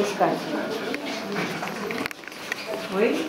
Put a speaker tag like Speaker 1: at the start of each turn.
Speaker 1: buscar. Oi?